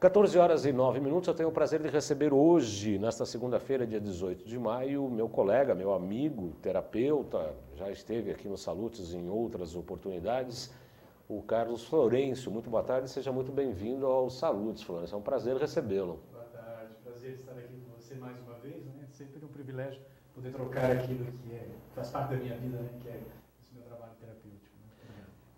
14 horas e 9 minutos, eu tenho o prazer de receber hoje, nesta segunda-feira, dia 18 de maio, meu colega, meu amigo, terapeuta, já esteve aqui no Salutes em outras oportunidades, o Carlos Florencio. Muito boa tarde, seja muito bem-vindo ao Salutes, Florencio. É um prazer recebê-lo. Boa tarde, prazer estar aqui com você mais uma vez, né? Sempre um privilégio poder trocar aquilo que é, faz parte da minha vida, né? Que é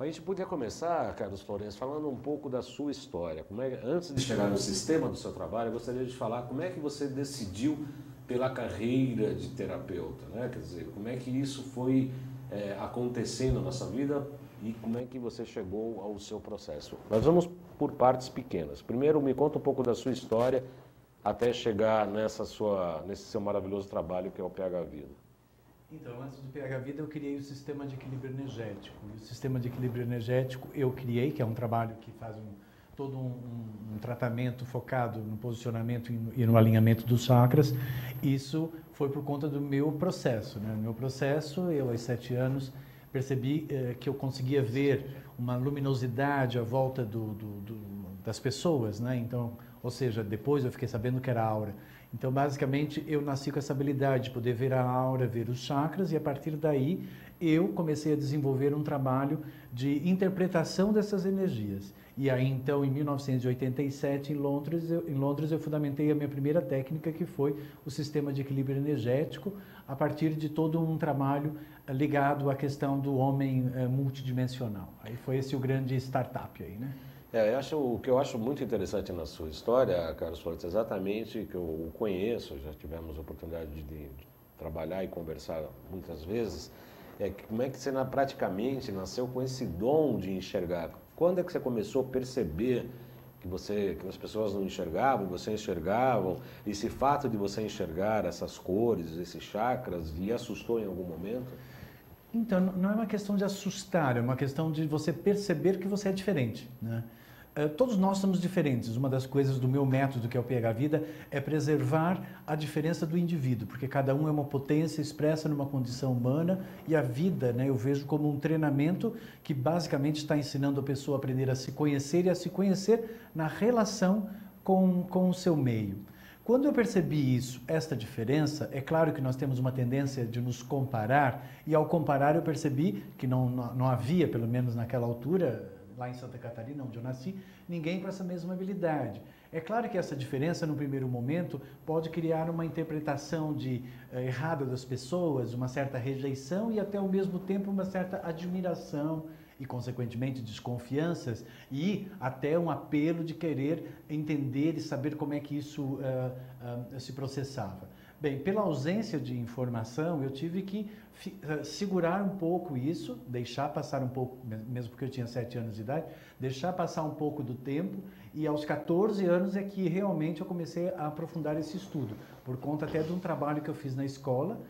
a gente podia começar, Carlos Florencio, falando um pouco da sua história. Como é, antes de chegar no sistema do seu trabalho, eu gostaria de falar como é que você decidiu pela carreira de terapeuta, né? Quer dizer, como é que isso foi é, acontecendo na sua vida e como é que você chegou ao seu processo. Nós vamos por partes pequenas. Primeiro, me conta um pouco da sua história até chegar nessa sua, nesse seu maravilhoso trabalho que é o PH Vida. Então, antes do PH Vida, eu criei o sistema de equilíbrio energético. E o sistema de equilíbrio energético eu criei, que é um trabalho que faz um, todo um, um, tratamento focado no posicionamento e no, alinhamento dos chakras. Isso foi por conta do meu processo. Né? No meu processo, eu, aos sete anos, percebi eh, que eu conseguia ver uma luminosidade à volta do, do, do, das pessoas. Né? Então, ou seja, depois eu fiquei sabendo que era aura. Então, basicamente, eu nasci com essa habilidade de poder ver a aura, ver os chakras, e a partir daí eu comecei a desenvolver um trabalho de interpretação dessas energias. E aí, então, em 1987, em Londres, eu, em Londres, eu fundamentei a minha primeira técnica, que foi o sistema de equilíbrio energético, a partir de todo um trabalho eh, ligado à questão do homem é, multidimensional. Aí foi esse o grande startup aí, né? É, eu acho, o que eu acho muito interessante na sua história, Carlos Fortes, exatamente que eu o conheço, já tivemos oportunidade de, de, trabalhar e conversar muitas vezes, é que, como é que você na, praticamente nasceu com esse dom de enxergar? Quando é que você começou a perceber que você que as pessoas não enxergavam, você enxergavam, esse fato de você enxergar essas cores, esses chakras, lhe assustou em algum momento? Então, não é uma questão de assustar, é uma questão de você perceber que você é diferente, né? Eh, todos nós somos diferentes. Uma das coisas do meu método, que é o PH Vida, é preservar a diferença do indivíduo, porque cada um é uma potência expressa numa condição humana e a vida, né, eu vejo como um treinamento que basicamente está ensinando a pessoa a aprender a se conhecer e a se conhecer na relação com, com o seu meio. Quando eu percebi isso, esta diferença, é claro que nós temos uma tendência de nos comparar, e ao comparar eu percebi que não, não, não havia, pelo menos naquela altura, lá em Santa Catarina, onde eu nasci, ninguém com essa mesma habilidade. É claro que essa diferença, no primeiro momento, pode criar uma interpretação de uh, errada das pessoas, uma certa rejeição e até ao mesmo tempo uma certa admiração e, consequentemente, desconfianças e até um apelo de querer entender e saber como é que isso uh, uh, se processava. Bem, pela ausência de informação, eu tive que eh, segurar um pouco isso, deixar passar um pouco, mesmo porque eu tinha 7 anos de idade, deixar passar um pouco do tempo e aos 14 anos é que realmente eu comecei a aprofundar esse estudo, por conta até de um trabalho que eu fiz na escola,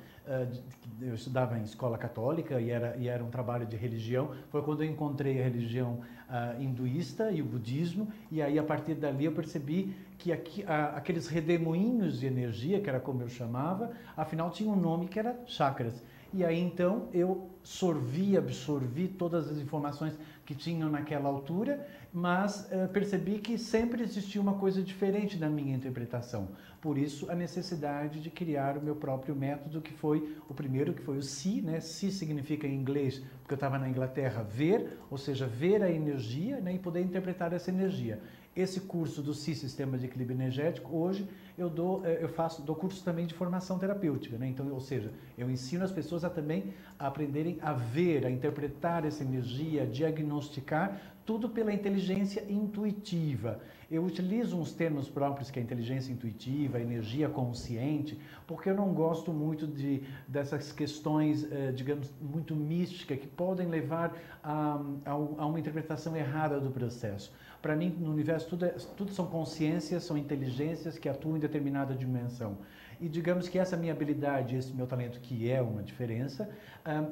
eu estudava em escola católica e era, e era um trabalho de religião. Foi quando eu encontrei a religião uh, hinduísta e o budismo, e aí a partir dali eu percebi que aqui, aqueles redemoinhos de energia, que era como eu chamava, afinal tinha um nome que era chakras. E aí então eu sorvi, absorvi todas as informações que tinham naquela altura, mas uh, percebi que sempre existia uma coisa diferente na minha interpretação. Por isso a necessidade de criar o meu próprio método, que foi o primeiro, que foi o Si, né? Si significa em inglês, porque eu estava na Inglaterra, ver, ou seja, ver a energia né? e poder interpretar essa energia. Esse curso do Si, Sistema de Equilíbrio Energético, hoje eu dou, eh, eu faço, dou curso também de formação terapêutica, né? Então, ou seja, eu ensino as pessoas a também aprenderem a ver, a interpretar essa energia, a diagnosticar tudo pela inteligência intuitiva. Eu utilizo uns termos próprios que é inteligência intuitiva, energia consciente, porque eu não gosto muito de, dessas questões, eh, digamos, muito místicas que podem levar a, a uma interpretação errada do processo. Para mim, no universo, tudo, é, tudo são consciências, são inteligências que atuam em determinada dimensão. E digamos que essa minha habilidade, esse meu talento, que é uma diferença,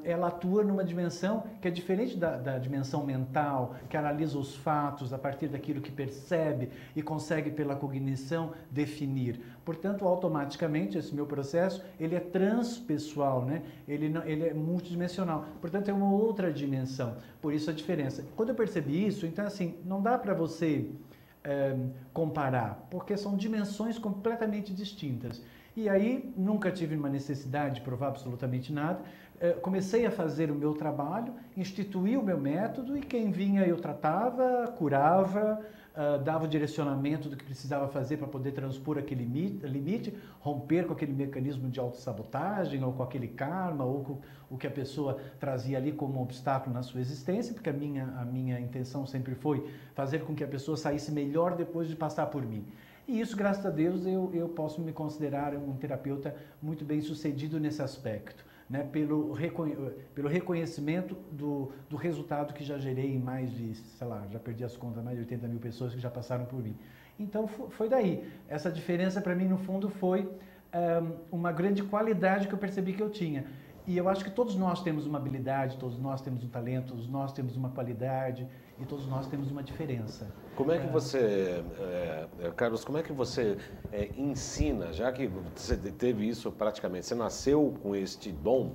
ela atua numa dimensão que é diferente da, da, dimensão mental, que analisa os fatos a partir daquilo que percebe e consegue pela cognição definir. Portanto, automaticamente esse meu processo ele é transpessoal, né? Ele não, ele é multidimensional. Portanto, é uma outra dimensão. Por isso a diferença. Quando eu percebi isso, então assim, não dá para você é, comparar, porque são dimensões completamente distintas. E aí nunca tive uma necessidade de provar absolutamente nada. É, comecei a fazer o meu trabalho, instituí o meu método e quem vinha eu tratava, curava, uh, dava o direcionamento do que precisava fazer para poder transpor aquele limite, romper com aquele mecanismo de autossabotagem, ou com aquele karma, ou com o que a pessoa trazia ali como obstáculo na sua existência, porque a minha, a minha intenção sempre foi fazer com que a pessoa saísse melhor depois de passar por mim. E isso, graças a Deus, eu, eu posso me considerar um terapeuta muito bem sucedido nesse aspecto né, pelo, pelo reconhecimento do, do resultado que já gerei em mais de, sei lá, já perdi as contas, mais de 80 mil pessoas que já passaram por mim. Então foi daí. Essa diferença para mim, no fundo, foi um, uma grande qualidade que eu percebi que eu tinha. E eu acho que todos nós temos uma habilidade, todos nós temos um talento, todos nós temos uma qualidade e todos nós temos uma diferença. Como é que você, é, é, Carlos, como é que você é, ensina, já que você teve isso praticamente, você nasceu com este dom,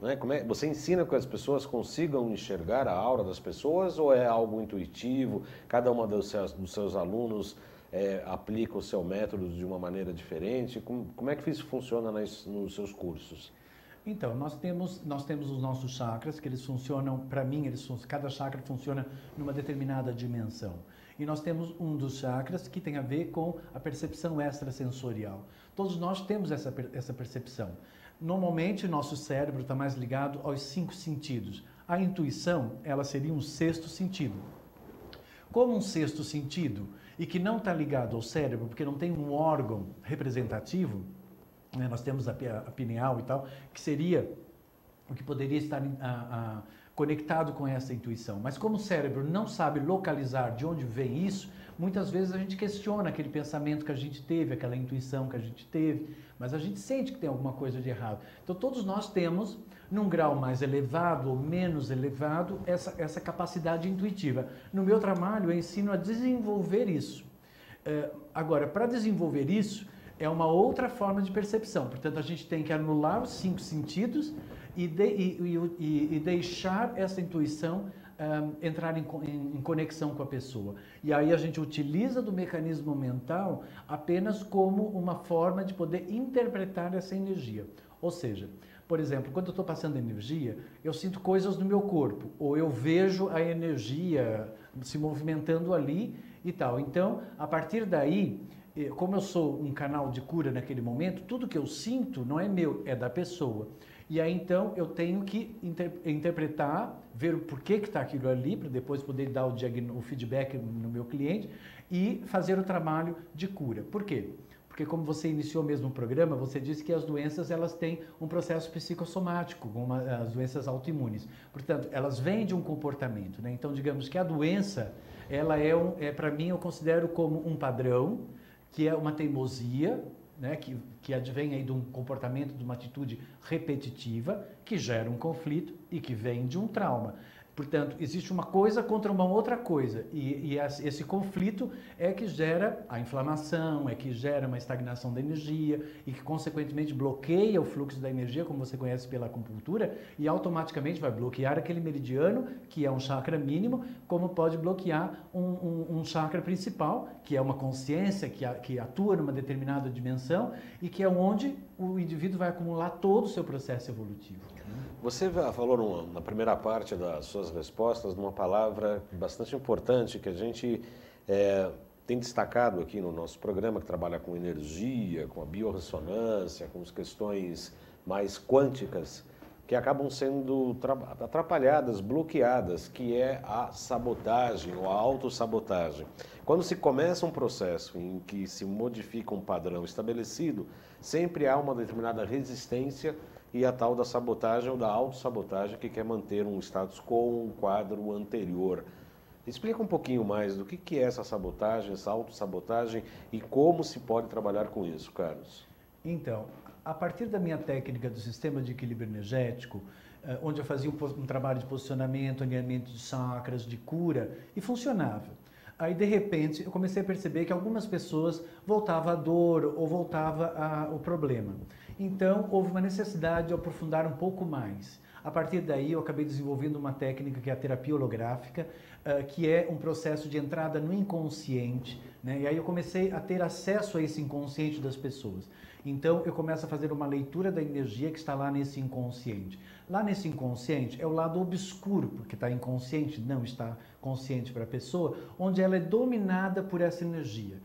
né? Como é, você ensina que as pessoas consigam enxergar a aura das pessoas ou é algo intuitivo? Cada uma dos seus, dos seus alunos é, aplica o seu método de uma maneira diferente? Como, como é que isso funciona nas, nos seus cursos? Então, nós temos, nós temos os nossos chakras, que eles funcionam, para mim, eles, cada chakra funciona numa determinada dimensão. E nós temos um dos chakras que tem a ver com a percepção extrasensorial. Todos nós temos essa, essa percepção. Normalmente, nosso cérebro está mais ligado aos cinco sentidos. A intuição, ela seria um sexto sentido. Como um sexto sentido e que não está ligado ao cérebro, porque não tem um órgão representativo, né, nós temos a, a, pineal e tal, que seria o que poderia estar a, a, conectado com essa intuição. Mas como o cérebro não sabe localizar de onde vem isso, muitas vezes a gente questiona aquele pensamento que a gente teve, aquela intuição que a gente teve, mas a gente sente que tem alguma coisa de errado. Então todos nós temos, num grau mais elevado ou menos elevado, essa, essa capacidade intuitiva. No meu trabalho eu ensino a desenvolver isso. É, agora, para desenvolver isso, é uma outra forma de percepção. Portanto, a gente tem que anular os cinco sentidos e, de, e, e, e deixar essa intuição um, entrar em, em, em, conexão com a pessoa. E aí a gente utiliza do mecanismo mental apenas como uma forma de poder interpretar essa energia. Ou seja, por exemplo, quando eu estou passando energia, eu sinto coisas no meu corpo, ou eu vejo a energia se movimentando ali e tal. Então, a partir daí, como eu sou um canal de cura naquele momento, tudo que eu sinto não é meu, é da pessoa. E aí então eu tenho que inter interpretar, ver o porquê que está aquilo ali, para depois poder dar o, o feedback no meu cliente e fazer o trabalho de cura. Por quê? Porque como você iniciou mesmo o programa, você disse que as doenças elas têm um processo psicossomático, como as doenças autoimunes. Portanto, elas vêm de um comportamento. Né? Então, digamos que a doença, ela é, um, é para mim, eu considero como um padrão, que é uma teimosia, né, que, que advém aí de um comportamento, de uma atitude repetitiva, que gera um conflito e que vem de um trauma. Portanto, existe uma coisa contra uma outra coisa. E, e, esse conflito é que gera a inflamação, é que gera uma estagnação da energia e que, consequentemente, bloqueia o fluxo da energia, como você conhece pela acupuntura, e automaticamente vai bloquear aquele meridiano, que é um chakra mínimo, como pode bloquear um, um, um chakra principal, que é uma consciência que, a, que atua numa determinada dimensão e que é onde o indivíduo vai acumular todo o seu processo evolutivo. Você falou na primeira parte das suas respostas uma palavra bastante importante que a gente é, tem destacado aqui no nosso programa, que trabalha com energia, com a biorressonância, com as questões mais quânticas, que acabam sendo atrapalhadas, bloqueadas, que é a sabotagem ou a autossabotagem. Quando se começa um processo em que se modifica um padrão estabelecido, sempre há uma determinada resistência e a tal da sabotagem ou da autossabotagem que quer manter um status quo, um quadro anterior. Explica um pouquinho mais do que, é essa sabotagem, essa autossabotagem e como se pode trabalhar com isso, Carlos. Então, a partir da minha técnica do sistema de equilíbrio energético, eh, onde eu fazia um, trabalho de posicionamento, alinhamento de chakras, de cura, e funcionava. Aí, de repente, eu comecei a perceber que algumas pessoas voltava a dor ou voltava a, o problema. Então, houve uma necessidade de aprofundar um pouco mais. A partir daí, eu acabei desenvolvendo uma técnica que é a terapia holográfica, uh, que é um processo de entrada no inconsciente. Né? E aí eu comecei a ter acesso a esse inconsciente das pessoas. Então eu começo a fazer uma leitura da energia que está lá nesse inconsciente. Lá nesse inconsciente é o lado obscuro, porque está inconsciente, não está consciente para a pessoa, onde ela é dominada por essa energia.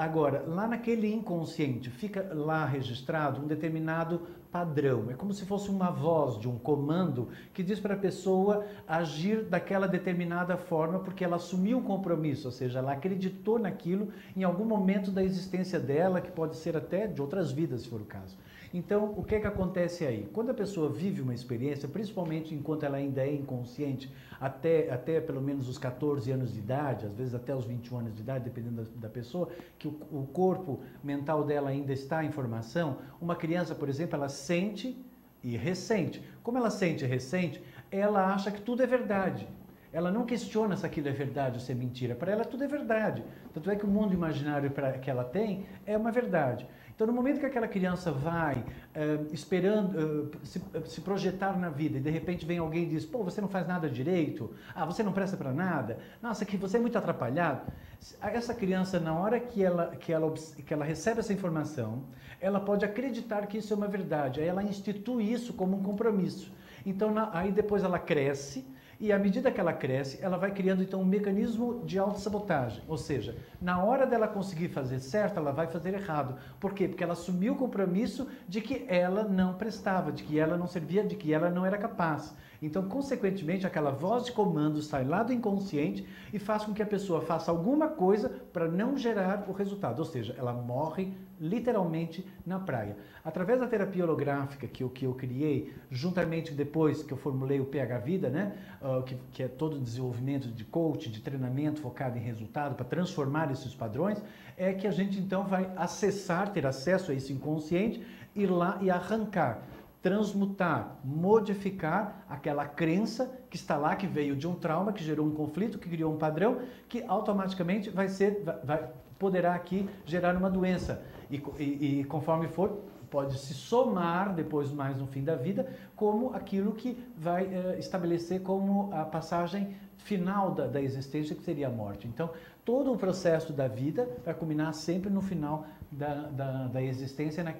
Agora, lá naquele inconsciente fica lá registrado um determinado padrão. É como se fosse uma voz de um comando que diz para a pessoa agir daquela determinada forma porque ela assumiu um compromisso, ou seja, ela acreditou naquilo em algum momento da existência dela, que pode ser até de outras vidas, se for o caso. Então, o que é que acontece aí? Quando a pessoa vive uma experiência, principalmente enquanto ela ainda é inconsciente, até, até pelo menos os 14 anos de idade, às vezes até os 21 anos de idade, dependendo da, da pessoa, que o, o corpo mental dela ainda está em formação, uma criança, por exemplo, ela sente e ressente. Como ela sente e ressente, ela acha que tudo é verdade. Ela não questiona se aquilo é verdade ou se é mentira. Para ela tudo é verdade. Tanto é que o mundo imaginário que ela tem é uma verdade. Então, no momento que aquela criança vai uh, esperando uh, se, se, projetar na vida e de repente vem alguém e diz: pô, você não faz nada direito, ah, você não presta para nada, nossa, que você é muito atrapalhado. Essa criança, na hora que ela, que, ela, que ela recebe essa informação, ela pode acreditar que isso é uma verdade, aí ela institui isso como um compromisso. Então, na, aí depois ela cresce e à medida que ela cresce, ela vai criando então um mecanismo de autossabotagem. Ou seja, na hora dela conseguir fazer certo, ela vai fazer errado. Por quê? Porque ela assumiu o compromisso de que ela não prestava, de que ela não servia, de que ela não era capaz. Então, consequentemente, aquela voz de comando sai lá do inconsciente e faz com que a pessoa faça alguma coisa para não gerar o resultado. Ou seja, ela morre literalmente na praia. Através da terapia holográfica que eu, que eu criei, juntamente depois que eu formulei o PH Vida, né, uh, que, que é todo o desenvolvimento de coach, de treinamento focado em resultado, para transformar esses padrões, é que a gente então vai acessar, ter acesso a esse inconsciente, ir lá e arrancar transmutar, modificar aquela crença que está lá, que veio de um trauma, que gerou um conflito, que criou um padrão, que automaticamente vai ser, vai, poderá aqui gerar uma doença. E, e, e conforme for, pode se somar depois mais no fim da vida como aquilo que vai eh, estabelecer como a passagem final da, da existência que seria a morte. Então todo o processo da vida vai culminar sempre no final da, da, da existência na,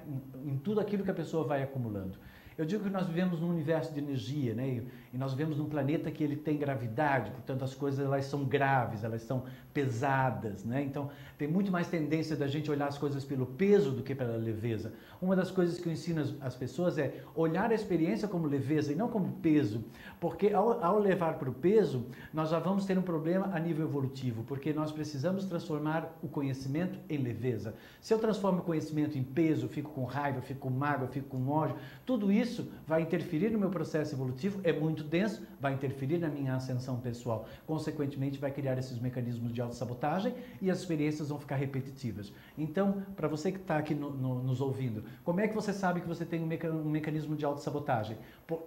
em tudo aquilo que a pessoa vai acumulando. Eu digo que nós vivemos num universo de energia, né? E nós vivemos num planeta que ele tem gravidade, portanto as coisas elas são graves, elas são pesadas, né? Então tem muito mais tendência da gente olhar as coisas pelo peso do que pela leveza. Uma das coisas que eu ensino as pessoas é olhar a experiência como leveza e não como peso, porque ao, ao levar para o peso, nós já vamos ter um problema a nível evolutivo, porque nós precisamos transformar o conhecimento em leveza. Se eu transformo o conhecimento em peso, fico com raiva, fico com mágoa, fico com ódio, tudo isso vai interferir no meu processo evolutivo, é muito denso, vai interferir na minha ascensão pessoal. Consequentemente, vai criar esses mecanismos de autossabotagem e as experiências vão ficar repetitivas. Então, para você que está aqui no, no, nos ouvindo, como é que você sabe que você tem um, meca um mecanismo de autossabotagem?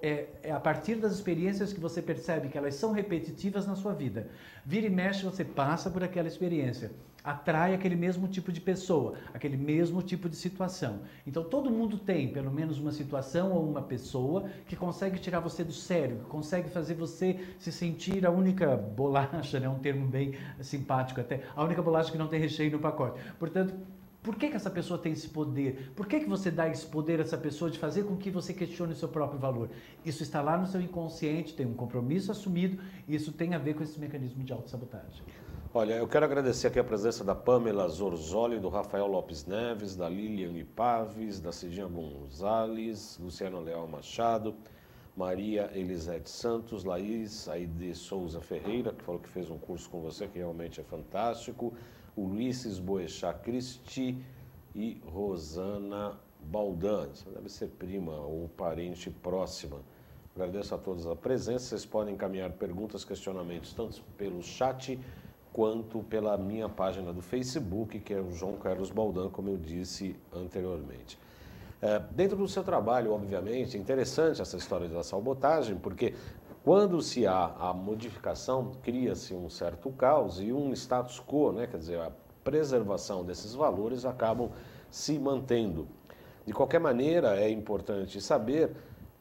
É, é a partir das experiências que você percebe que elas são repetitivas na sua vida. Vira e mexe, você passa por aquela experiência atrai aquele mesmo tipo de pessoa, aquele mesmo tipo de situação. Então todo mundo tem pelo menos uma situação ou uma pessoa que consegue tirar você do sério, que consegue fazer você se sentir a única bolacha, né, um termo bem simpático até, a única bolacha que não tem recheio no pacote. Portanto, por que, que essa pessoa tem esse poder? Por que, que você dá esse poder a essa pessoa de fazer com que você questione o seu próprio valor? Isso está lá no seu inconsciente, tem um compromisso assumido, e isso tem a ver com esse mecanismo de autossabotagem. Olha, eu quero agradecer aqui a presença da Pamela Zorzoli, do Rafael Lopes Neves, da Lilian Paves, da Cidinha Gonzalez, Luciano Leal Machado, Maria Elisete Santos, Laís Aide Souza Ferreira, que falou que fez um curso com você, que realmente é fantástico, Ulisses Boechat Cristi e Rosana Baldan. Você deve ser prima ou parente próxima. Agradeço a todos a presença. Vocês podem encaminhar perguntas, questionamentos, tanto pelo chat quanto pela minha página do Facebook, que é o João Carlos Baldan, como eu disse anteriormente. É, dentro do seu trabalho, obviamente, é interessante essa história da sabotagem, porque quando se há a modificação, cria-se um certo caos e um status quo, né? quer dizer, a preservação desses valores acabam se mantendo. De qualquer maneira, é importante saber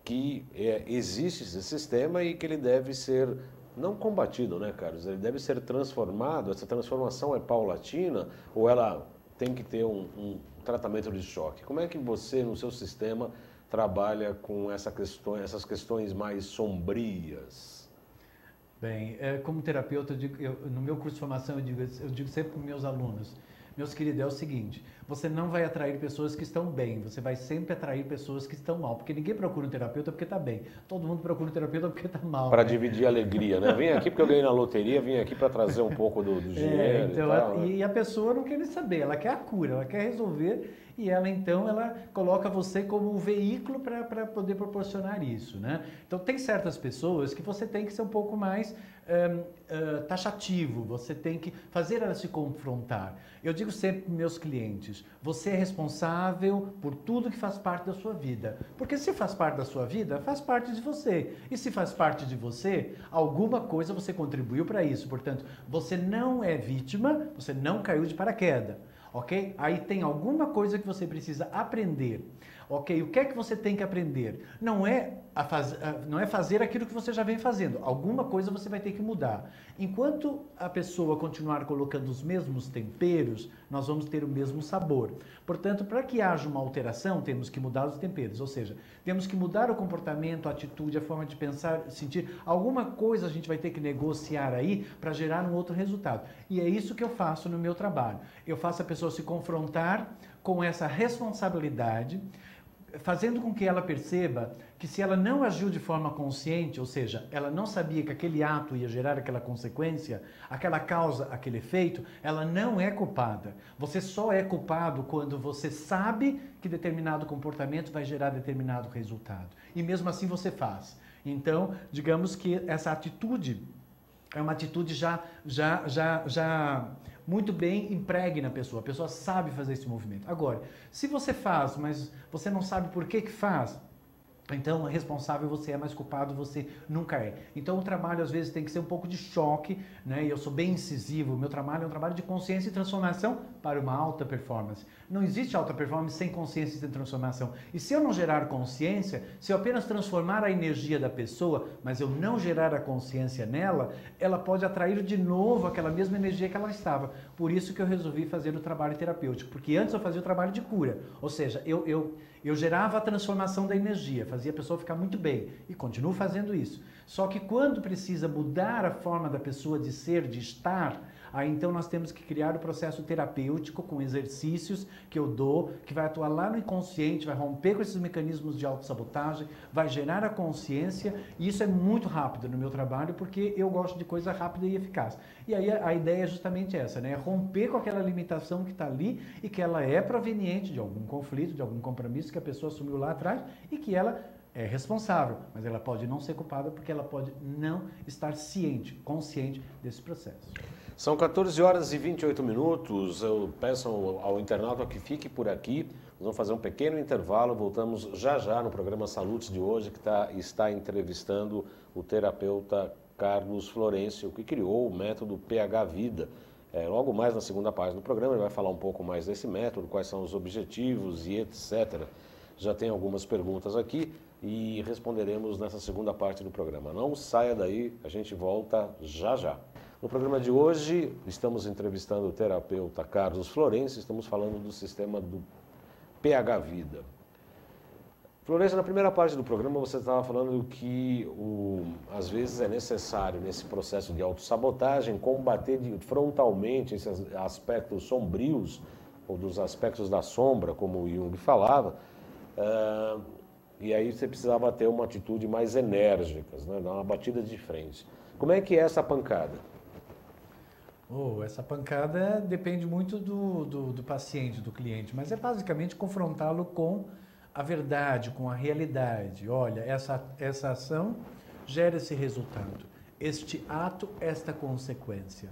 que é, existe esse sistema e que ele deve ser não combatido, né, Carlos? Ele deve ser transformado. Essa transformação é paulatina ou ela tem que ter um, um tratamento de choque? Como é que você, no seu sistema, trabalha com essa questão, essas questões mais sombrias? Bem, é, como terapeuta, eu digo, eu, no meu curso de formação, eu digo, eu digo sempre para meus alunos, meus queridos, é o seguinte: você não vai atrair pessoas que estão bem, você vai sempre atrair pessoas que estão mal. Porque ninguém procura um terapeuta porque está bem. Todo mundo procura um terapeuta porque está mal. Para né? dividir a alegria, né? Vem aqui porque eu ganhei na loteria, vim aqui para trazer um pouco do, do dinheiro. É, então, e, tal, né? e a pessoa não quer nem saber, ela quer a cura, ela quer resolver e ela então ela coloca você como um veículo para poder proporcionar isso, né? Então tem certas pessoas que você tem que ser um pouco mais uh, taxativo, você tem que fazer ela se confrontar. Eu digo sempre para meus clientes: você é responsável por tudo que faz parte da sua vida. Porque se faz parte da sua vida, faz parte de você. E se faz parte de você, alguma coisa você contribuiu para isso. Portanto, você não é vítima, você não caiu de paraquedas ok? Aí tem alguma coisa que você precisa aprender. Ok, o que é que você tem que aprender? Não é, a faz, não é fazer aquilo que você já vem fazendo. Alguma coisa você vai ter que mudar. Enquanto a pessoa continuar colocando os mesmos temperos, nós vamos ter o mesmo sabor. Portanto, para que haja uma alteração, temos que mudar os temperos. Ou seja, temos que mudar o comportamento, a atitude, a forma de pensar, sentir. Alguma coisa a gente vai ter que negociar aí para gerar um outro resultado. E é isso que eu faço no meu trabalho. Eu faço a pessoa se confrontar com essa responsabilidade fazendo com que ela perceba que se ela não agiu de forma consciente, ou seja, ela não sabia que aquele ato ia gerar aquela consequência, aquela causa, aquele efeito, ela não é culpada. Você só é culpado quando você sabe que determinado comportamento vai gerar determinado resultado. E mesmo assim você faz. Então, digamos que essa atitude é uma atitude já já já já muito bem empregue na pessoa. A pessoa sabe fazer esse movimento. Agora, se você faz, mas você não sabe por que que faz, então, responsável você é, mais culpado você nunca é. Então, o trabalho às vezes tem que ser um pouco de choque, né? E eu sou bem incisivo. O meu trabalho é um trabalho de consciência e transformação para uma alta performance. Não existe alta performance sem consciência e sem transformação. E se eu não gerar consciência, se eu apenas transformar a energia da pessoa, mas eu não gerar a consciência nela, ela pode atrair de novo aquela mesma energia que ela estava. Por isso que eu resolvi fazer o trabalho terapêutico, porque antes eu fazia o trabalho de cura, ou seja, eu, eu eu gerava a transformação da energia, fazia a pessoa ficar muito bem e continuo fazendo isso. Só que quando precisa mudar a forma da pessoa de ser, de estar, Aí então nós temos que criar o processo terapêutico com exercícios que eu dou, que vai atuar lá no inconsciente, vai romper com esses mecanismos de autossabotagem, vai gerar a consciência, e isso é muito rápido no meu trabalho, porque eu gosto de coisa rápida e eficaz. E aí a, a ideia é justamente essa, né? É romper com aquela limitação que está ali e que ela é proveniente de algum conflito, de algum compromisso que a pessoa assumiu lá atrás e que ela é responsável, mas ela pode não ser culpada porque ela pode não estar ciente, consciente desse processo. São 14 horas e 28 minutos. Eu peço ao, internauta que fique por aqui. Vamos fazer um pequeno intervalo. Voltamos já já no programa Salutos de hoje, que tá, está entrevistando o terapeuta Carlos Florencio, que criou o método PH Vida. É, logo mais na segunda página do programa, ele vai falar um pouco mais desse método, quais são os objetivos e etc. Já tem algumas perguntas aqui e responderemos nessa segunda parte do programa. Não saia daí, a gente volta já já. No programa de hoje, estamos entrevistando o terapeuta Carlos Florencio, estamos falando do sistema do PH Vida. Florencio, na primeira parte do programa você estava falando que o, às vezes é necessário, nesse processo de autossabotagem, combater frontalmente esses aspectos sombrios, ou dos aspectos da sombra, como o Jung falava, uh, e aí você precisava ter uma atitude mais enérgica, né, dar uma batida de frente. Como é que é essa pancada? Oh, essa pancada depende muito do, do, do paciente, do cliente, mas é basicamente confrontá-lo com a verdade, com a realidade. Olha, essa, essa ação gera esse resultado. Este ato, esta consequência.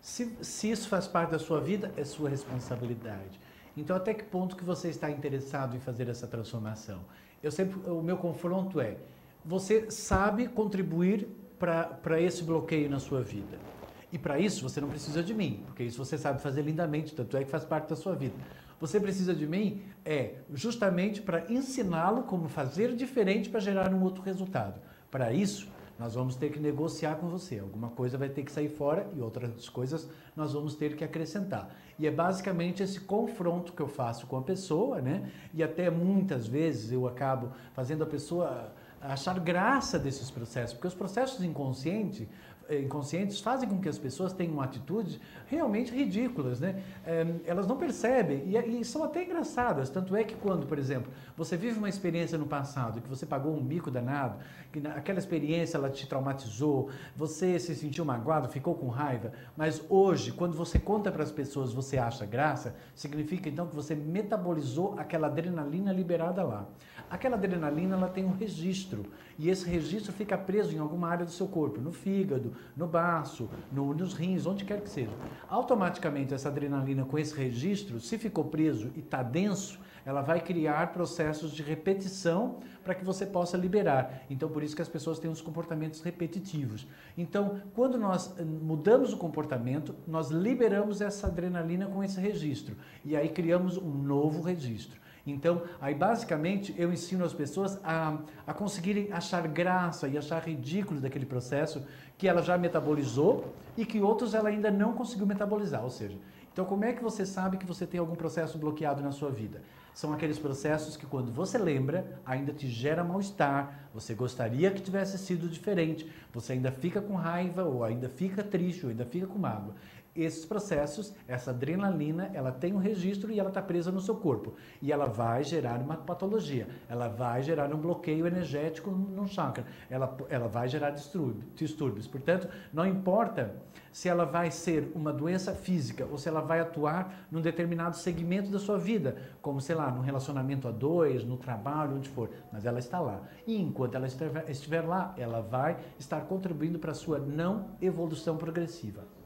Se, se isso faz parte da sua vida, é sua responsabilidade. Então, até que ponto que você está interessado em fazer essa transformação? Eu sempre, o meu confronto é: você sabe contribuir para esse bloqueio na sua vida? E para isso você não precisa de mim, porque isso você sabe fazer lindamente, tanto é que faz parte da sua vida. você precisa de mim é justamente para ensiná-lo como fazer diferente para gerar um outro resultado. Para isso, nós vamos ter que negociar com você. Alguma coisa vai ter que sair fora e outras coisas nós vamos ter que acrescentar. E é basicamente esse confronto que eu faço com a pessoa, né? E até muitas vezes eu acabo fazendo a pessoa achar graça desses processos, porque os processos inconscientes inconscientes fazem com que as pessoas tenham atitudes realmente ridículas, né? É, elas não percebem e, e, são até engraçadas. Tanto é que quando, por exemplo, você vive uma experiência no passado que você pagou um bico danado, que aquela experiência ela te traumatizou, você se sentiu magoado, ficou com raiva, mas hoje, quando você conta para as pessoas, você acha graça, significa então que você metabolizou aquela adrenalina liberada lá. Aquela adrenalina ela tem um registro e esse registro fica preso em alguma área do seu corpo, no fígado, no baço, no, nos rins, onde quer que seja. Automaticamente essa adrenalina com esse registro, se ficou preso e está denso, ela vai criar processos de repetição para que você possa liberar. Então, por isso que as pessoas têm os comportamentos repetitivos. Então, quando nós eh, mudamos o comportamento, nós liberamos essa adrenalina com esse registro e aí criamos um novo registro. Então, aí basicamente eu ensino as pessoas a, a conseguirem achar graça e achar ridículo daquele processo que ela já metabolizou e que outros ela ainda não conseguiu metabolizar. Ou seja, então como é que você sabe que você tem algum processo bloqueado na sua vida? São aqueles processos que quando você lembra, ainda te gera mal-estar, você gostaria que tivesse sido diferente, você ainda fica com raiva, ou ainda fica triste, ou ainda fica com mágoa esses processos, essa adrenalina, ela tem um registro e ela está presa no seu corpo. E ela vai gerar uma patologia, ela vai gerar um bloqueio energético no chakra, ela, ela vai gerar distúrbios. Portanto, não importa se ela vai ser uma doença física ou se ela vai atuar num determinado segmento da sua vida, como, sei lá, num relacionamento a dois, no trabalho, onde for, mas ela está lá. E enquanto ela estiver, lá, ela vai estar contribuindo para a sua não evolução progressiva.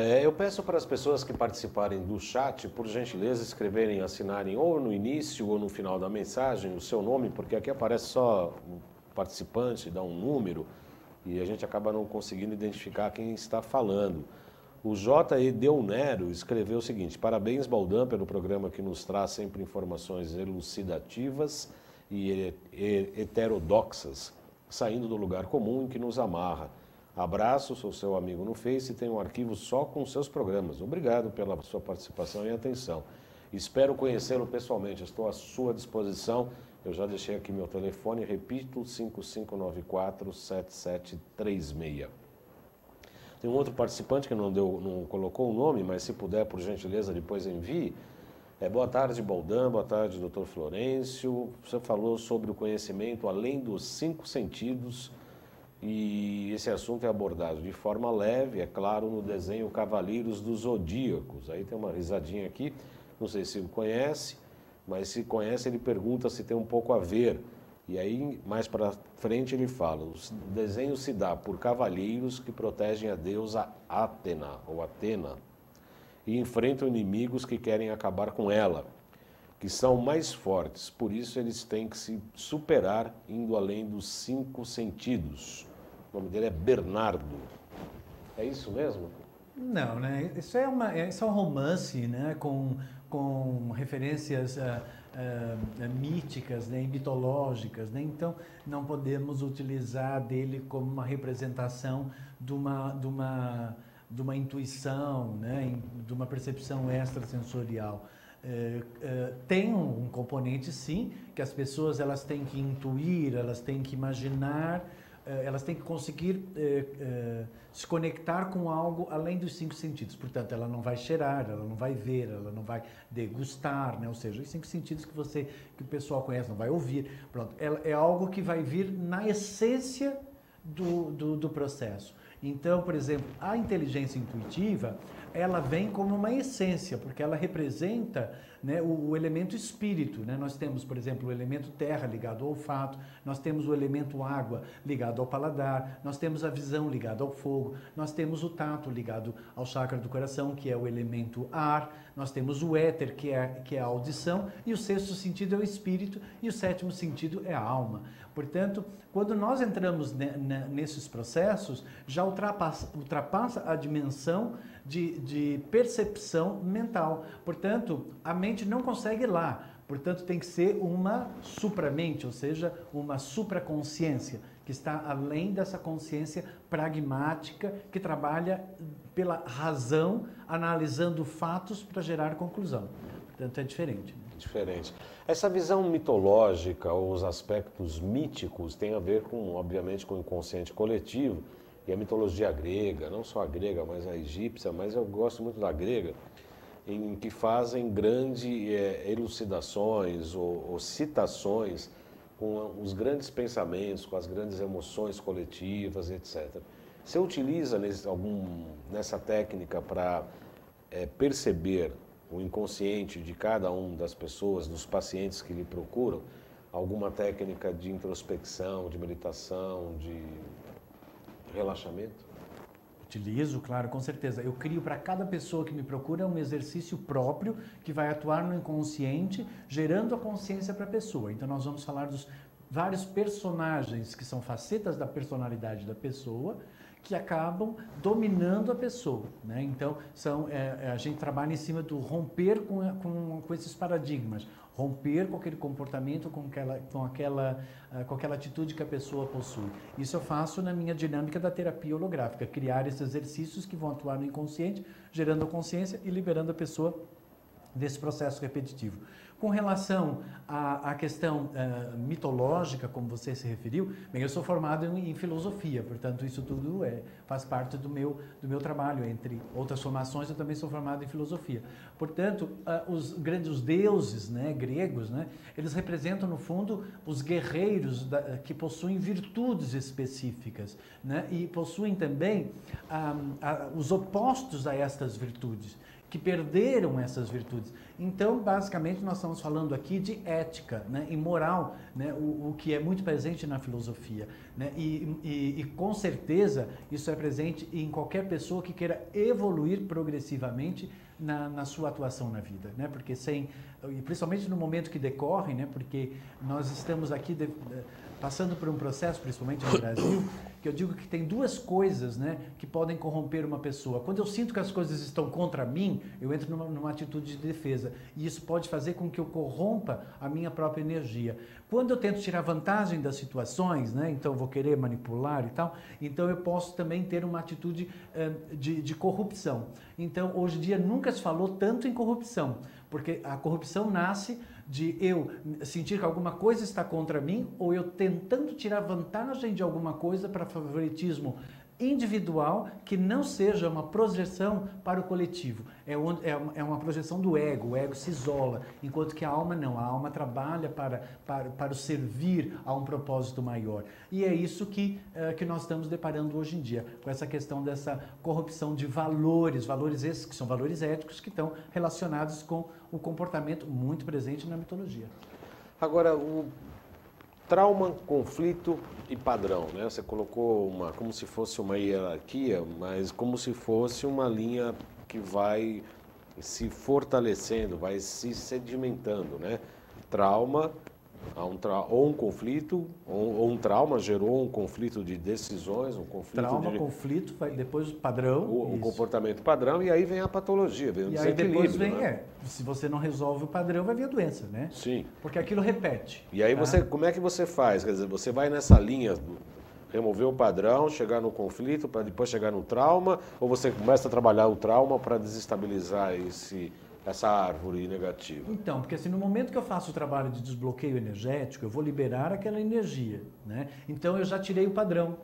É, eu peço para as pessoas que participarem do chat, por gentileza, escreverem, assinarem ou no início ou no final da mensagem o seu nome, porque aqui aparece só o participante, dá um número e a gente acaba não conseguindo identificar quem está falando. O J.E. Del Nero escreveu o seguinte: Parabéns, Baldan, pelo programa que nos traz sempre informações elucidativas e heterodoxas, saindo do lugar comum em que nos amarra. Abraço, sou seu amigo no Face e tenho um arquivo só com seus programas. Obrigado pela sua participação e atenção. Espero conhecê-lo pessoalmente. Estou à sua disposição. Eu já deixei aqui meu telefone, repito, 5594-7736. Tem um outro participante que não, deu, não colocou o nome, mas se puder, por gentileza, depois envie. É, boa tarde, Baldan. Boa tarde, doutor Florencio. Você falou sobre o conhecimento além dos cinco sentidos e esse assunto é abordado de forma leve, é claro, no desenho Cavaleiros dos Zodíacos. Aí tem uma risadinha aqui, não sei se conhece, mas se conhece, ele pergunta se tem um pouco a ver. E aí, mais para frente, ele fala: o desenho se dá por cavaleiros que protegem a deusa Atena, ou Atena, e enfrentam inimigos que querem acabar com ela, que são mais fortes. Por isso, eles têm que se superar indo além dos cinco sentidos. O nome dele é Bernardo. É isso mesmo? Não, né? Isso é, uma, isso é um romance, né? Com, com referências uh, uh, míticas, né? mitológicas, né? Então, não podemos utilizar dele como uma representação de uma, de uma, de uma intuição, né? De uma percepção extrasensorial. É, é, tem um, um, componente sim que as pessoas elas têm que intuir, elas têm que imaginar elas têm que conseguir eh, eh, se conectar com algo além dos cinco sentidos. Portanto, ela não vai cheirar, ela não vai ver, ela não vai degustar, né? ou seja, os cinco sentidos que você, que o pessoal conhece, não vai ouvir. Pronto, é algo que vai vir na essência do, do, do processo. Então, por exemplo, a inteligência intuitiva, ela vem como uma essência, porque ela representa né, o, o, elemento espírito. Né? Nós temos, por exemplo, o elemento terra ligado ao olfato, nós temos o elemento água ligado ao paladar, nós temos a visão ligada ao fogo, nós temos o tato ligado ao chakra do coração, que é o elemento ar, nós temos o éter, que é, que é a audição, e o sexto sentido é o espírito, e o sétimo sentido é a alma. Portanto, quando nós entramos nesses processos, já ultrapassa, ultrapassa a dimensão de, de percepção mental. Portanto, a mente não consegue ir lá. Portanto, tem que ser uma supramente, ou seja, uma supraconsciência, que está além dessa consciência pragmática que trabalha pela razão, analisando fatos para gerar conclusão. Portanto, é diferente. Diferente. Essa visão mitológica ou os aspectos míticos tem a ver com, obviamente, com o inconsciente coletivo e a mitologia grega, não só a grega, mas a egípcia, mas eu gosto muito da grega, em que fazem grandes é, elucidações ou, ou, citações com os grandes pensamentos, com as grandes emoções coletivas, etc. Você utiliza nesse, algum, nessa técnica para é, perceber o inconsciente de cada um das pessoas, dos pacientes que lhe procuram, alguma técnica de introspecção, de meditação, de relaxamento? Utilizo, claro, com certeza. Eu crio para cada pessoa que me procura um exercício próprio que vai atuar no inconsciente, gerando a consciência para a pessoa. Então, nós vamos falar dos vários personagens que são facetas da personalidade da pessoa que acabam dominando a pessoa. Né? Então, são, é, a gente trabalha em cima do romper com, com, com esses paradigmas romper com aquele comportamento, com aquela, com, aquela, uh, com aquela atitude que a pessoa possui. Isso eu faço na minha dinâmica da terapia holográfica, criar esses exercícios que vão atuar no inconsciente, gerando consciência e liberando a pessoa desse processo repetitivo. Com relação à, à questão uh, mitológica, como você se referiu, bem, eu sou formado em, em, filosofia, portanto isso tudo é, faz parte do meu, do meu trabalho. Entre outras formações, eu também sou formado em filosofia. Portanto, uh, os grandes deuses né, gregos, né, eles representam, no fundo, os guerreiros da, que possuem virtudes específicas né, e possuem também uh, os opostos a estas virtudes que perderam essas virtudes. Então, basicamente, nós estamos falando aqui de ética né, e moral, né, o, o que é muito presente na filosofia. Né, e, e, e, com certeza, isso é presente em qualquer pessoa que queira evoluir progressivamente na, na sua atuação na vida. Né, porque sem, principalmente no momento que decorre, né, porque nós estamos aqui de, de, passando por um processo, principalmente no Brasil, que eu digo que tem duas coisas né, que podem corromper uma pessoa. Quando eu sinto que as coisas estão contra mim, eu entro numa, numa atitude de defesa. E isso pode fazer com que eu corrompa a minha própria energia. Quando eu tento tirar vantagem das situações, né, então vou querer manipular e tal, então eu posso também ter uma atitude uh, de, de corrupção. Então, hoje em dia, nunca se falou tanto em corrupção, porque a corrupção nasce de eu sentir que alguma coisa está contra mim ou eu tentando tirar vantagem de alguma coisa para favoritismo individual que não seja uma projeção para o coletivo. É, é, é uma projeção do ego, o ego se isola, enquanto que a alma não, a alma trabalha para, para, para servir a um propósito maior. E é isso que, é, que nós estamos deparando hoje em dia, com essa questão dessa corrupção de valores, valores esses que são valores éticos que estão relacionados com o comportamento muito presente na mitologia. Agora, o trauma, conflito e padrão, né? Você colocou uma como se fosse uma hierarquia, mas como se fosse uma linha que vai se fortalecendo, vai se sedimentando, né? Trauma, um tra ou um conflito, ou, ou, um trauma gerou um conflito de decisões, um conflito trauma, de... conflito, vai depois o padrão, o, comportamento padrão e aí vem a patologia, vem o e aí depois vem, né? é, se você não resolve o padrão, vai vir a doença, né? Sim. Porque aquilo repete. E aí tá? você, como é que você faz? Quer dizer, você vai nessa linha remover o padrão, chegar no conflito para depois chegar no trauma, ou você começa a trabalhar o trauma para desestabilizar esse essa árvore negativa? Então, porque assim, no momento que eu faço o trabalho de desbloqueio energético, eu vou liberar aquela energia, né? Então eu já tirei o padrão.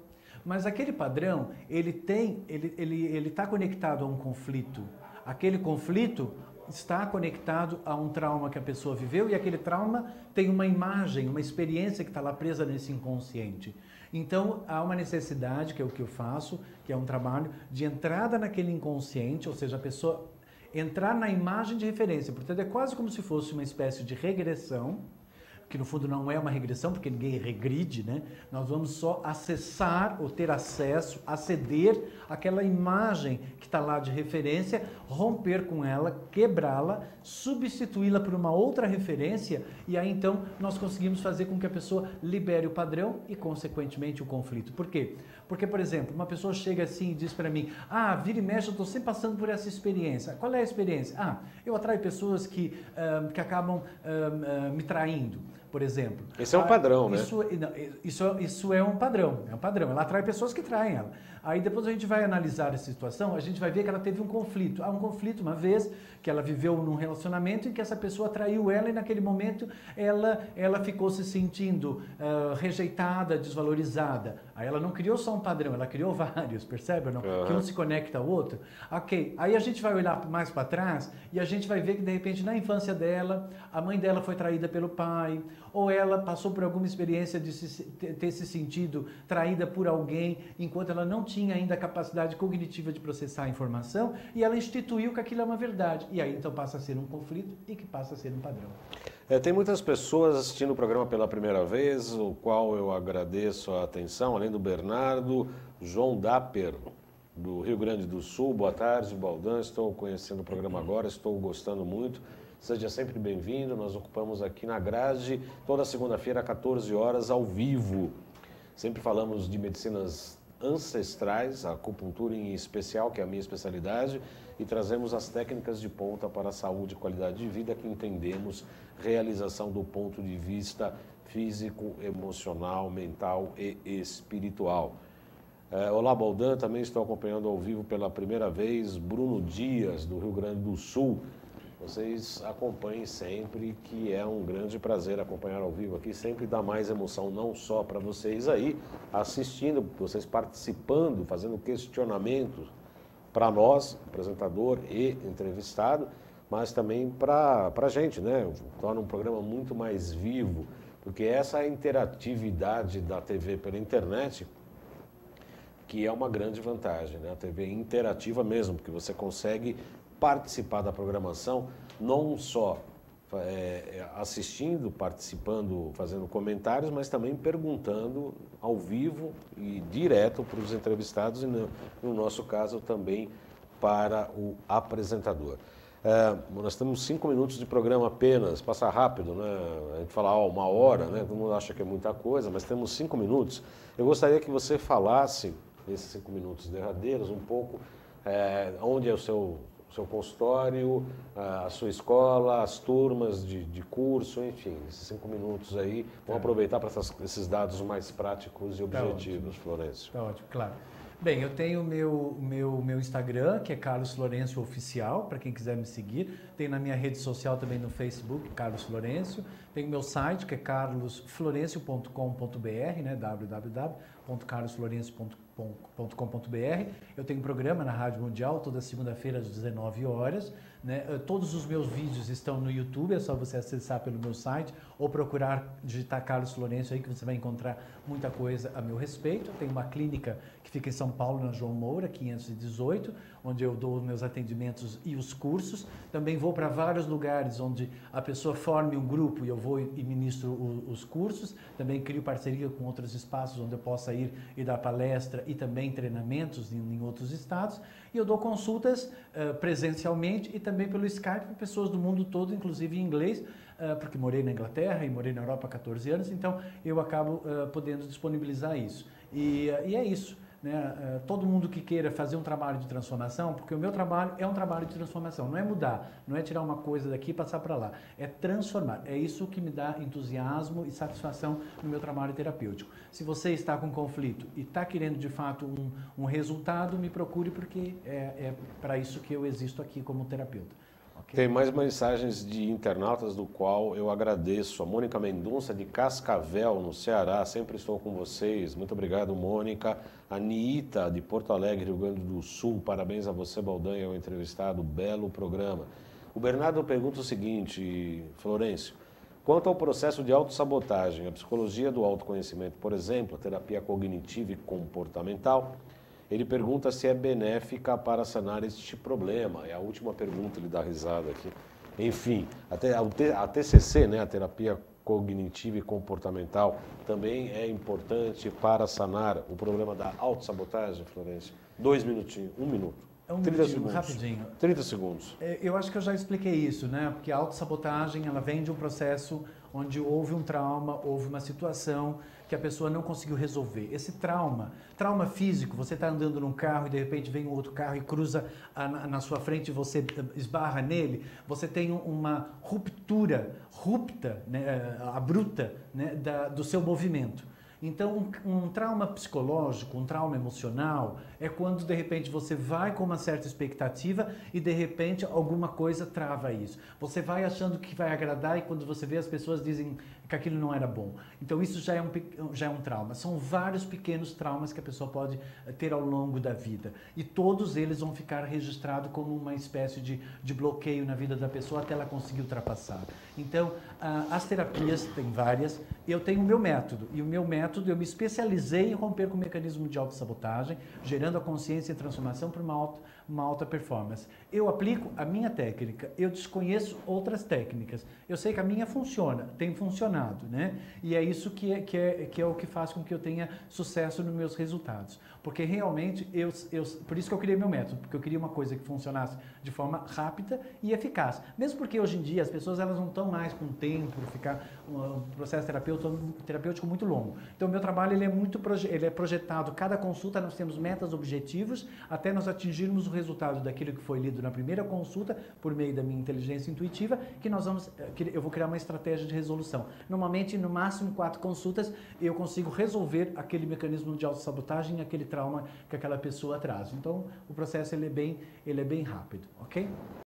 Mas aquele padrão, ele tem, ele ele ele está conectado a um conflito. Aquele conflito está conectado a um trauma que a pessoa viveu e aquele trauma tem uma imagem, uma experiência que está lá presa nesse inconsciente. Então há uma necessidade, que é o que eu faço, que é um trabalho de entrada naquele inconsciente, ou seja, a pessoa entrar na imagem de referência. Portanto, é quase como se fosse uma espécie de regressão que no fundo não é uma regressão, porque ninguém regride, né? Nós vamos só acessar ou ter acesso, aceder àquela imagem que está lá de referência, romper com ela, quebrá-la, substituí-la por uma outra referência e aí então nós conseguimos fazer com que a pessoa libere o padrão e, consequentemente, o conflito. Por quê? Porque, por exemplo, uma pessoa chega assim e diz para mim: Ah, vira e mexe, eu estou sempre passando por essa experiência. Qual é a experiência? Ah, eu atraio pessoas que, que acabam uh, me traindo por exemplo. Esse é um padrão, ah, isso, né? Isso, isso é um padrão, é um padrão. Ela atrai pessoas que traem ela. Aí depois a gente vai analisar essa situação, a gente vai ver que ela teve um conflito. Há um conflito uma vez que ela viveu num relacionamento em que essa pessoa traiu ela e naquele momento ela, ela ficou se sentindo uh, rejeitada, desvalorizada. Aí ela não criou só um padrão, ela criou vários, percebe? Não? Uhum. Que um se conecta ao outro. Ok, aí a gente vai olhar mais para trás e a gente vai ver que de repente na infância dela, a mãe dela foi traída pelo pai, ou ela passou por alguma experiência de se, ter se sentido traída por alguém enquanto ela não tinha ainda a capacidade cognitiva de processar a informação e ela instituiu que aquilo é uma verdade. E aí então passa a ser um conflito e que passa a ser um padrão. É, tem muitas pessoas assistindo o programa pela primeira vez, o qual eu agradeço a atenção, além do Bernardo, João Dapper, do Rio Grande do Sul. Boa tarde, Baldan. Estou conhecendo o programa agora, estou gostando muito. Seja sempre bem-vindo. Nós ocupamos aqui na grade toda segunda-feira, 14 horas, ao vivo. Sempre falamos de medicinas ancestrais, acupuntura em especial, que é a minha especialidade, e trazemos as técnicas de ponta para a saúde e qualidade de vida que entendemos realização do ponto de vista físico, emocional, mental e espiritual. É, olá, Baldan, também estou acompanhando ao vivo pela primeira vez Bruno Dias, do Rio Grande do Sul vocês acompanhem sempre, que é um grande prazer acompanhar ao vivo aqui, sempre dá mais emoção, não só para vocês aí assistindo, vocês participando, fazendo questionamentos para nós, apresentador e entrevistado, mas também para a gente, né? Torna um programa muito mais vivo, porque essa interatividade da TV pela internet, que é uma grande vantagem, né? A TV interativa mesmo, porque você consegue participar da programação, não só é, assistindo, participando, fazendo comentários, mas também perguntando ao vivo e direto para os entrevistados e, no, no nosso caso, também para o apresentador. É, nós temos cinco minutos de programa apenas, passa rápido, né? A gente fala uma hora, né? Todo mundo acha que é muita coisa, mas temos cinco minutos. Eu gostaria que você falasse, nesses cinco minutos derradeiros, um pouco é, onde é o seu seu consultório, a sua escola, as turmas de, de curso, enfim, esses cinco minutos aí. Vamos é. aproveitar para esses dados mais práticos e tá objetivos, tá Florencio. Está ótimo, claro. Bem, eu tenho o meu, meu, meu Instagram, que é Carlos Florencio Oficial, para quem quiser me seguir. Tem na minha rede social também no Facebook, Carlos Florencio. Tem o meu site, que é carlosflorencio.com.br, né? www.carlosflorencio.com.br com.br. Eu tenho um programa na Rádio Mundial toda segunda-feira às 19 horas. Né? Eh, todos os meus vídeos estão no YouTube, é só você acessar pelo meu site ou procurar digitar Carlos Florencio aí que você vai encontrar muita coisa a meu respeito. Tenho uma clínica que fica em São Paulo, na João Moura, 518, onde eu dou meus atendimentos e os cursos. Também vou para vários lugares onde a pessoa forme um grupo e eu vou e ministro os cursos. Também crio parceria com outros espaços onde eu possa ir e dar palestra e também treinamentos em outros estados. E eu dou consultas uh, presencialmente e também pelo Skype para pessoas do mundo todo, inclusive em inglês, uh, porque morei na Inglaterra e morei na Europa há 14 anos, então eu acabo uh, podendo disponibilizar isso. E, e é isso né, eh, todo mundo que queira fazer um trabalho de transformação, porque o meu trabalho é um trabalho de transformação, não é mudar, não é tirar uma coisa daqui e passar para lá, é transformar. É isso que me dá entusiasmo e satisfação no meu trabalho terapêutico. Se você está com conflito e está querendo de fato um, um resultado, me procure porque é, é para isso que eu existo aqui como terapeuta. Tem mais mensagens de internautas do qual eu agradeço. A Mônica Mendonça de Cascavel, no Ceará, sempre estou com vocês. Muito obrigado, Mônica. A Niita de Porto Alegre, Rio Grande do Sul, parabéns a você, Baldanha, ao entrevistado. Belo programa. O Bernardo pergunta o seguinte, Florencio. Quanto ao processo de autossabotagem, a psicologia do autoconhecimento, por exemplo, a terapia cognitiva e comportamental, ele pergunta se é benéfica para sanar este problema. É a última pergunta, ele dá risada aqui. Enfim, até a TCC, né, a terapia cognitiva e comportamental também é importante para sanar o problema da autossabotagem, Florencio? Dois minutinhos, um minuto. É um 30 minutinho, segundos. rapidinho. 30 segundos. É, eu acho que eu já expliquei isso, né? Porque a autossabotagem, ela vem de um processo onde houve um trauma, houve uma situação que a pessoa não conseguiu resolver. Esse trauma, trauma físico, você está andando num carro e de repente vem um outro carro e cruza a, na sua frente e você esbarra nele, você tem uma ruptura, rupta, né, abrupta né, da, do seu movimento. Então, um, um, trauma psicológico, um trauma emocional, é quando de repente você vai com uma certa expectativa e de repente alguma coisa trava isso. Você vai achando que vai agradar e quando você vê as pessoas dizem que aquilo não era bom. Então, isso já é um, já é um trauma. São vários pequenos traumas que a pessoa pode eh, ter ao longo da vida. E todos eles vão ficar registrados como uma espécie de, de bloqueio na vida da pessoa até ela conseguir ultrapassar. Então, as terapias, tem várias, eu tenho o meu método. E o meu método, eu me especializei em romper com o mecanismo de autossabotagem, gerando a consciência e transformação para uma alta, uma alta performance. Eu aplico a minha técnica, eu desconheço outras técnicas. Eu sei que a minha funciona, tem funcionado, né? E é isso que é, que é, que é o que faz com que eu tenha sucesso nos meus resultados. Porque realmente, eu, eu, por isso que eu criei meu método, porque eu queria uma coisa que funcionasse de forma rápida e eficaz. Mesmo porque hoje em dia as pessoas elas não estão mais com tempo para ficar um processo terapêutico, muito longo. Então, meu trabalho ele é muito ele é projetado, cada consulta nós temos metas, objetivos, até nós atingirmos o resultado daquilo que foi lido na primeira consulta, por meio da minha inteligência intuitiva, que nós vamos, eh, eu vou criar uma estratégia de resolução. Normalmente, no máximo quatro consultas, eu consigo resolver aquele mecanismo de autossabotagem, aquele trauma que aquela pessoa traz. Então, o processo ele é bem, ele é bem rápido, ok?